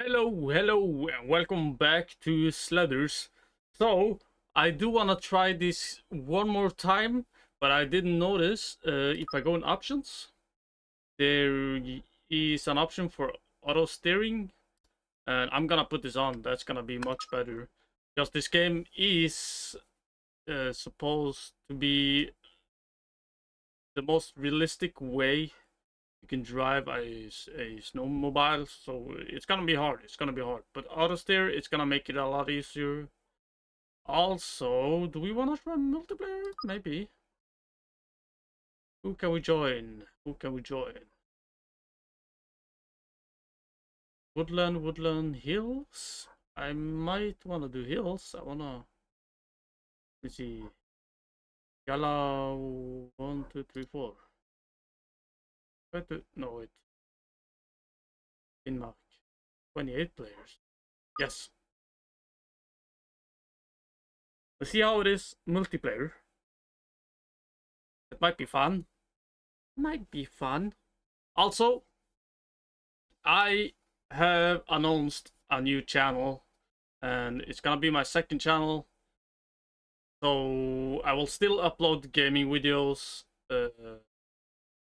Hello, hello, and welcome back to Sledders. So, I do want to try this one more time, but I didn't notice uh, if I go in options, there is an option for auto steering, and I'm gonna put this on. That's gonna be much better because this game is uh, supposed to be the most realistic way you can drive a, a snowmobile so it's gonna be hard it's gonna be hard. But auto steer it's gonna make it a lot easier. Also do we want to run multiplayer? Maybe. Who can we join? Who can we join? Woodland woodland hills? I might want to do hills i want to let me see. Gala one two three four Wait, no, wait. Denmark. 28 players. Yes. Let's see how it is multiplayer. It might be fun. Might be fun. Also, I have announced a new channel and it's gonna be my second channel. So I will still upload gaming videos. Uh,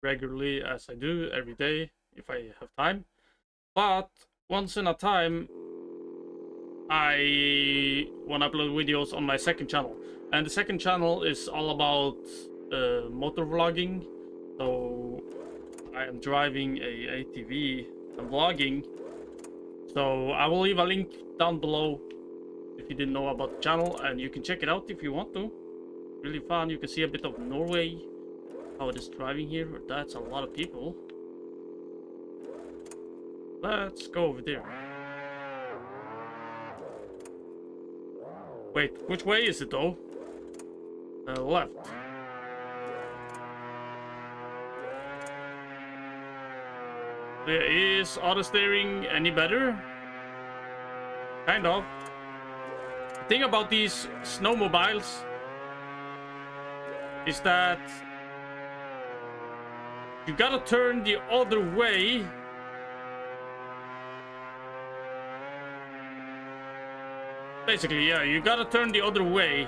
regularly as I do every day if I have time. But once in a time, I want to upload videos on my second channel. And the second channel is all about uh, motor vlogging. So I am driving a ATV and vlogging. So I will leave a link down below if you didn't know about the channel and you can check it out if you want to. Really fun. You can see a bit of Norway how it is driving here. That's a lot of people. Let's go over there. Wait, which way is it though? Uh, left. Is auto steering any better? Kind of. The thing about these snowmobiles is that you gotta turn the other way. Basically, yeah, you gotta turn the other way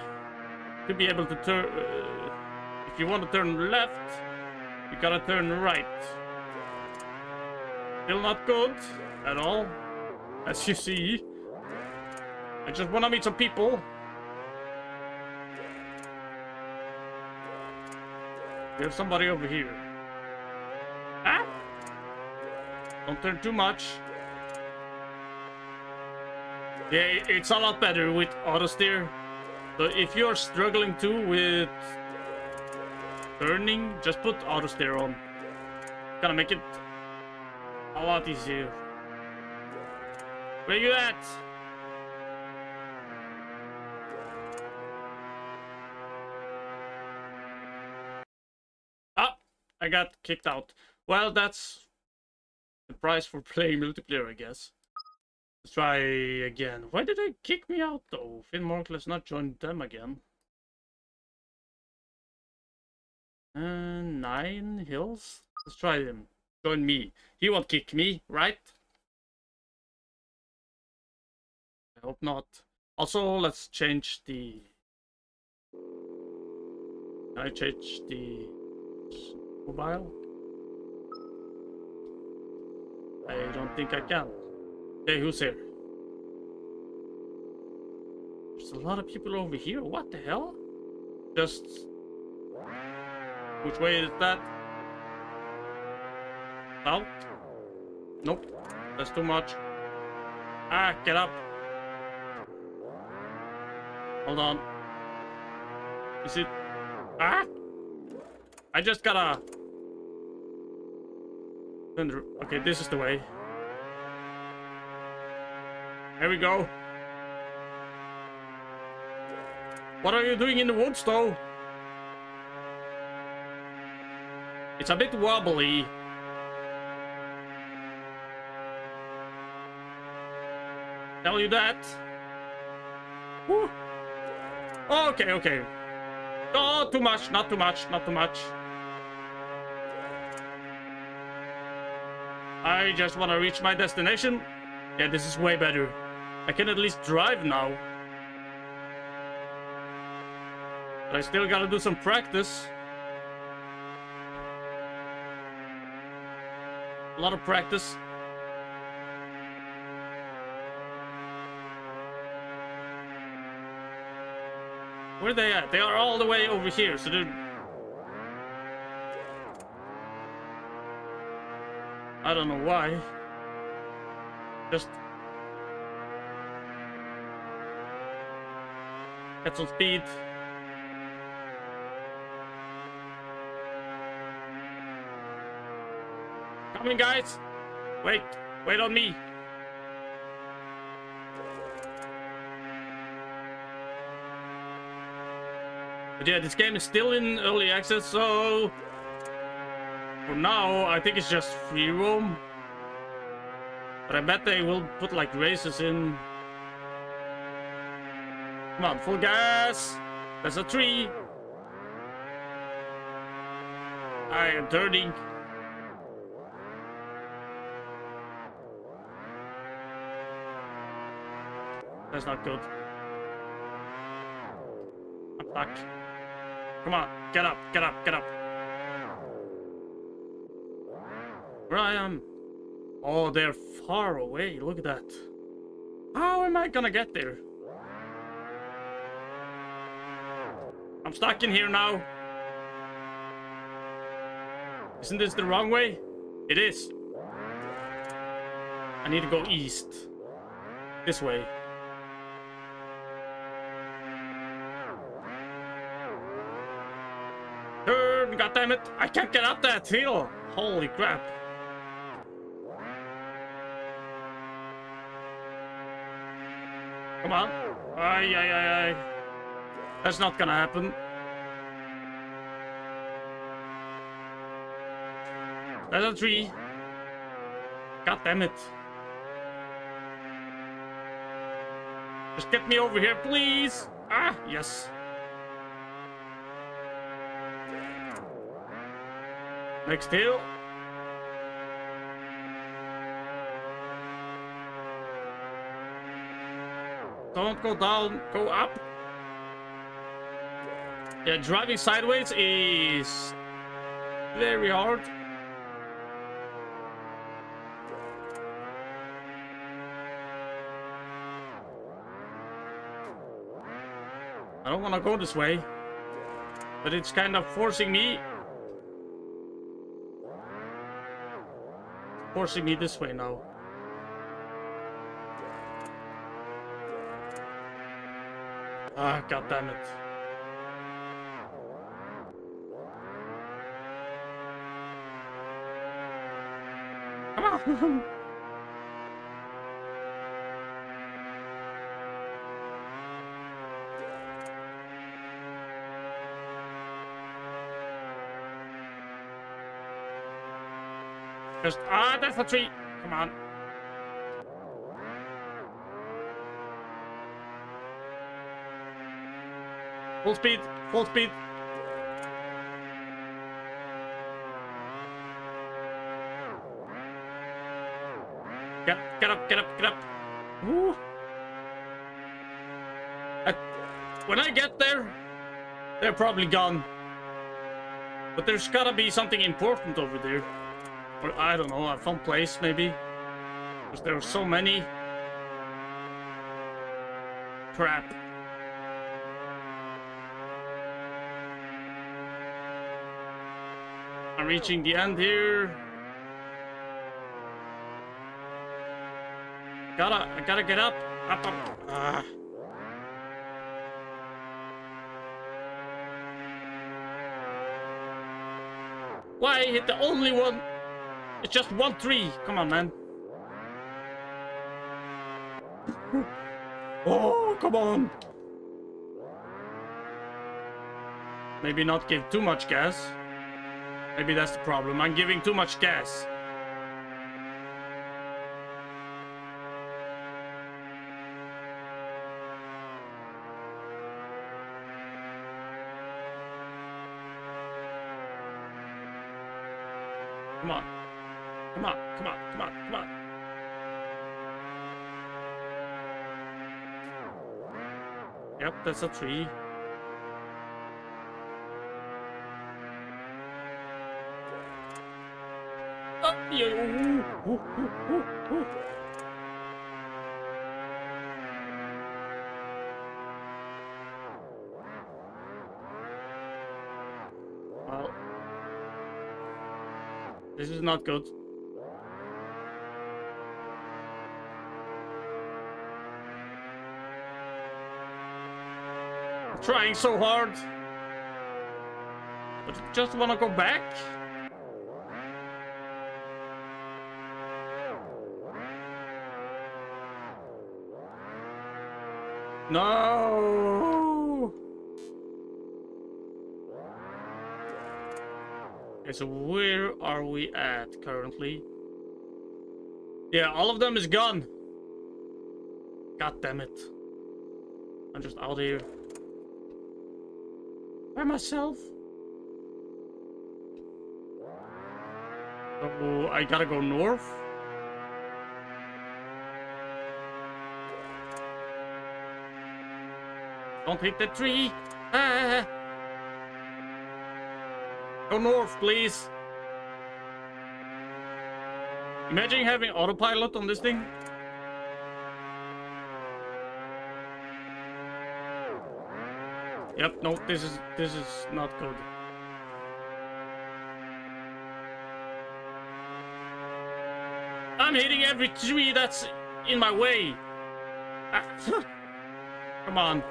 to be able to turn. Uh, if you want to turn left, you gotta turn right. Still not good at all, as you see. I just wanna meet some people. There's somebody over here. Don't turn too much. Yeah, it's a lot better with auto steer. So if you're struggling too with turning, just put auto steer on. Gonna make it a lot easier. Where you at? Ah, I got kicked out. Well, that's the price for playing multiplayer, I guess. Let's try again. Why did they kick me out though? Finnmark, let's not join them again. And nine hills? Let's try them. Join me. He won't kick me, right? I hope not. Also, let's change the... Can I change the mobile? I don't think I can. Hey, who's here? There's a lot of people over here. What the hell? Just... Which way is that? South? Nope. That's too much. Ah, get up. Hold on. Is it... Ah! I just gotta... Okay, this is the way. Here we go. What are you doing in the woods, though? It's a bit wobbly. Tell you that. Woo. Okay, okay. Oh, too much, not too much, not too much. I just want to reach my destination. Yeah, this is way better. I can at least drive now. But I still gotta do some practice. A lot of practice. Where are they at? They are all the way over here, so they're... I don't know why. Just... Get some speed. Coming, guys! Wait, wait on me. But yeah, this game is still in early access, so... For now, I think it's just free roam. But I bet they will put like races in. Come on, full gas! There's a tree! I am turning. That's not good. I'm stuck. Come on, get up, get up, get up. Where I am? Oh, they're far away. Look at that. How am I gonna get there? I'm stuck in here now. Isn't this the wrong way? It is. I need to go east. This way. God damn it! I can't get up that hill! Holy crap! Come on! Ay, ay, ay, ay! That's not gonna happen. There's a tree. God damn it. Just get me over here, please! Ah, yes. Next hill. Don't go down, go up. Yeah, driving sideways is very hard. I don't want to go this way, but it's kind of forcing me forcing me this way now. Ah, god damn it. Come on! Just, ah, that's a tree. Come on. Full speed, full speed. Get, get up, get up, get up. Woo. Uh, when I get there, they're probably gone. But there's gotta be something important over there. Or I don't know, a fun place maybe. Because there are so many. Crap. Reaching the end here. Gotta, I gotta get up. Up, up. Ah. Why hit the only one? It's just one tree. Come on, man. oh, come on. Maybe not give too much gas. Maybe that's the problem. I'm giving too much gas. Come on. Come on, come on, come on, come on. Yep, that's a tree. Well, this is not good. trying so hard. But just wanna go back. No! Okay, so where are we at currently? Yeah, all of them is gone. God damn it. I'm just out here. By myself. So I gotta go north. Don't hit the tree. Ah. Go north, please. Imagine having autopilot on this thing. Yep, no, this is this is not good. I'm hitting every tree that's in my way. Ah, Come on.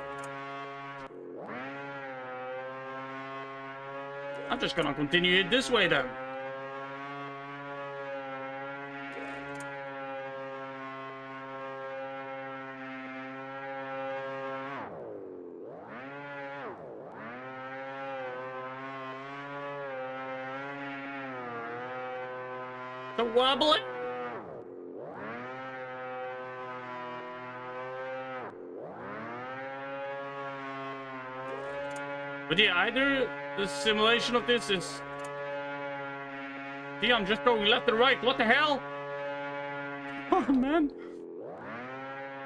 Just gonna continue it this way then. The wobbling. But yeah, either the simulation of this is... See, I'm just going left and right. What the hell? Oh, man.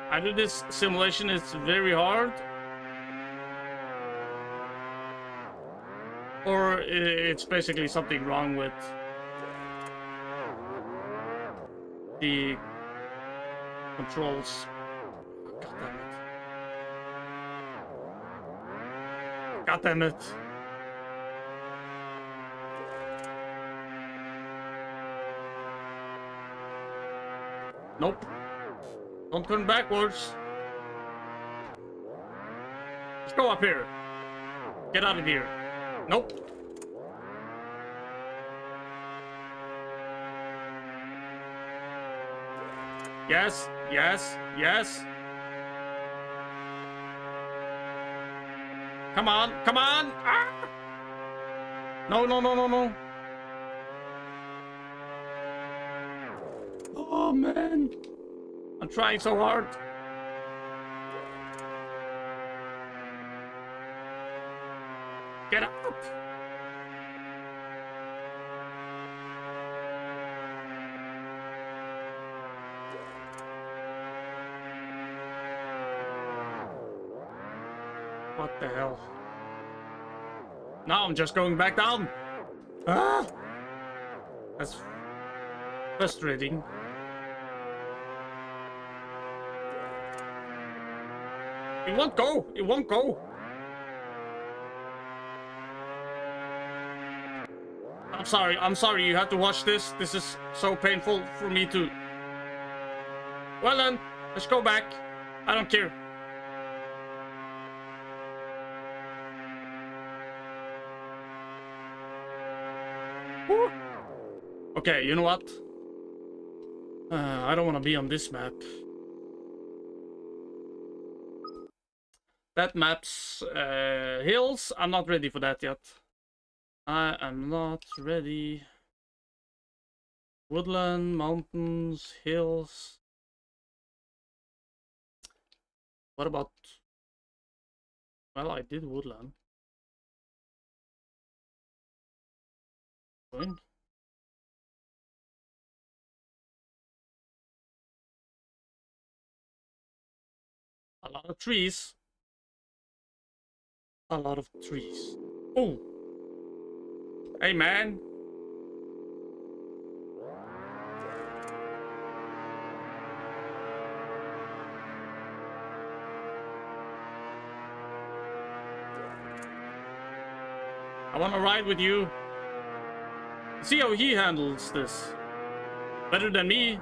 I Either this simulation is very hard... Or it's basically something wrong with... The... Controls. God damn it. God damn it. Nope. Don't turn backwards. Let's go up here. Get out of here. Nope. Yes, yes, yes. Come on, come on! Ah! No, no, no, no, no. Oh, man. I'm trying so hard. Get up! What the hell? Now I'm just going back down. Ah! That's frustrating. It won't go. It won't go. I'm sorry. I'm sorry. You have to watch this. This is so painful for me to... Well then, let's go back. I don't care. Woo. Okay, you know what? Uh, I don't want to be on this map. That map's uh, hills. I'm not ready for that yet. I am not ready. Woodland, mountains, hills. What about... Well, I did woodland. Fine. A lot of trees. A lot of trees. Oh! Hey, man! I want to ride with you. See how he handles this. Better than me.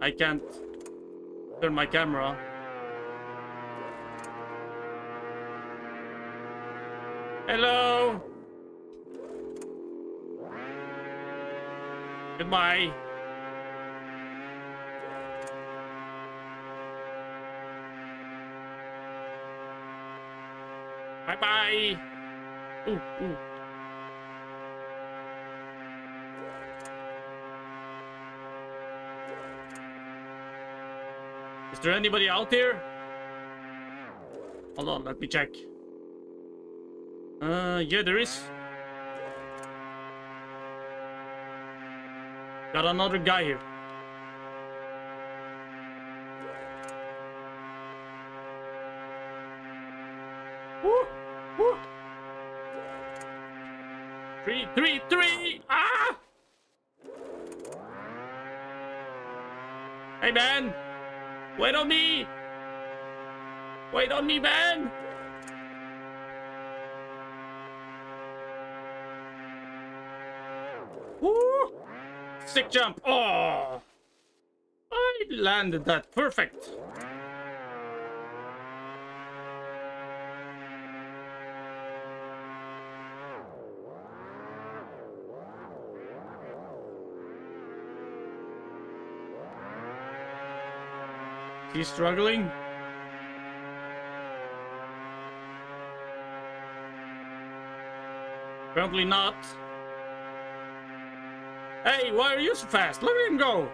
I can't turn my camera. Hello. Goodbye. Bye bye. Ooh, ooh. There anybody out there? Hold on, let me check. Uh, yeah, there is. Got another guy here. Woo! Woo! Three, three, three! Ah! Hey, man! Wait on me! Wait on me, man! Woo! Sick jump! Oh! I landed that perfect! He's struggling. Apparently not. Hey, why are you so fast? Let him go!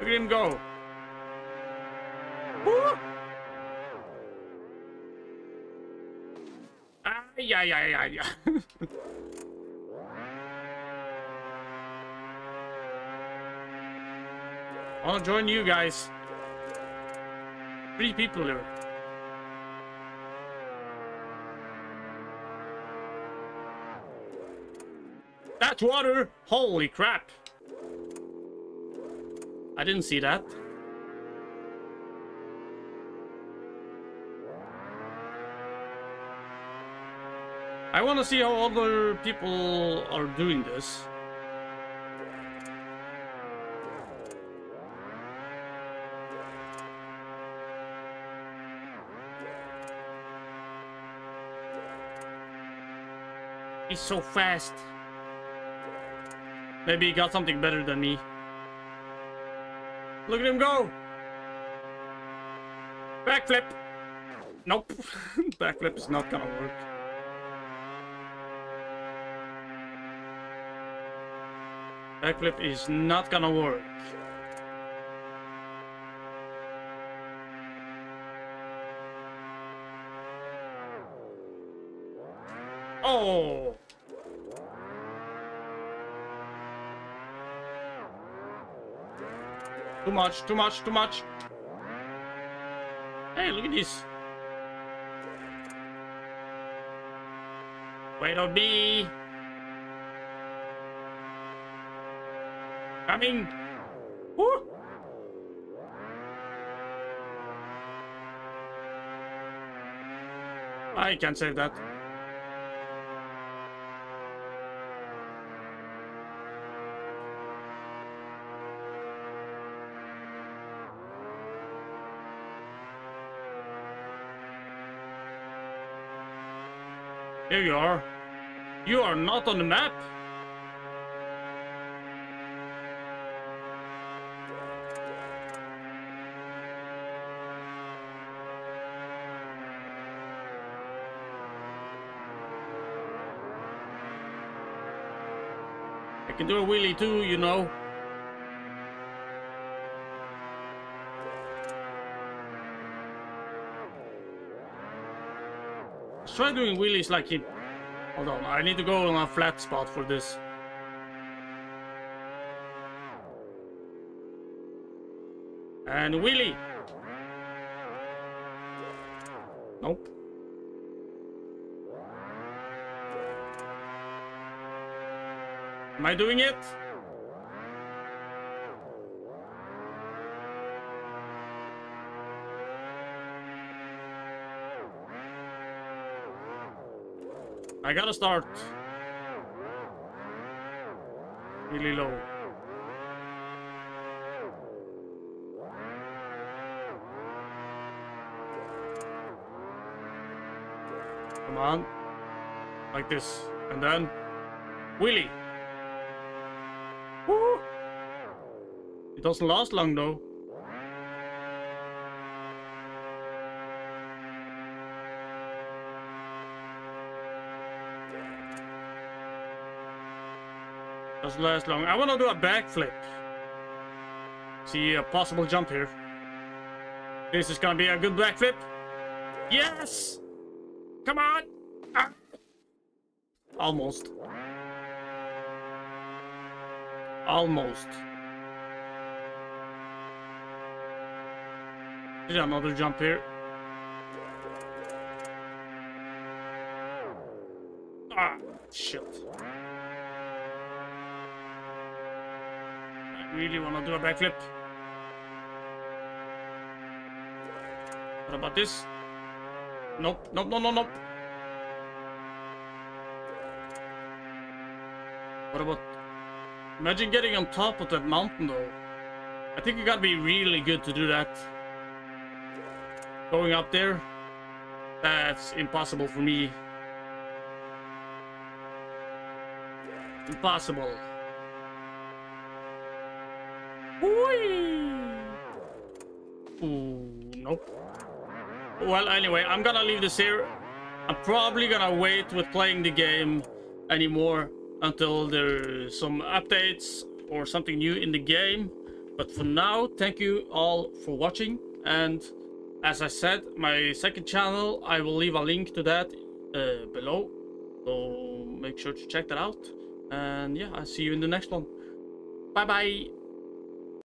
Look at him go! Woo! Ah, yeah, yeah, yeah, I'll join you guys. Three people here. That's water! Holy crap! I didn't see that. I want to see how other people are doing this. He's so fast. Maybe he got something better than me. Look at him go! Backflip! Nope. Backflip is not gonna work. Backflip is not gonna work. Oh! Too much, too much, too much. Hey, look at this. Wait on me. Coming. Woo! I can't save that. Here you are. You are not on the map. I can do a wheelie too, you know. try doing wheelies like he... Hold on, I need to go on a flat spot for this. And wheelie! Nope. Am I doing it? I gotta start. Really low. Come on. Like this. And then... Wheelie. Woo! It doesn't last long though. Last long. I want to do a backflip. See a possible jump here. This is gonna be a good backflip. Yes! Come on! Ah. Almost. Almost. There's another jump here. Ah, shit. Really want to do a backflip. What about this? Nope, nope, no, no, nope. What about... Imagine getting on top of that mountain, though. I think you gotta be really good to do that. Going up there, that's impossible for me. Impossible. Ooh, nope. Well, anyway, I'm gonna leave this here. I'm probably gonna wait with playing the game anymore until there's some updates or something new in the game. But for now, thank you all for watching. And as I said, my second channel, I will leave a link to that uh, below. So make sure to check that out. And yeah, I'll see you in the next one. Bye bye.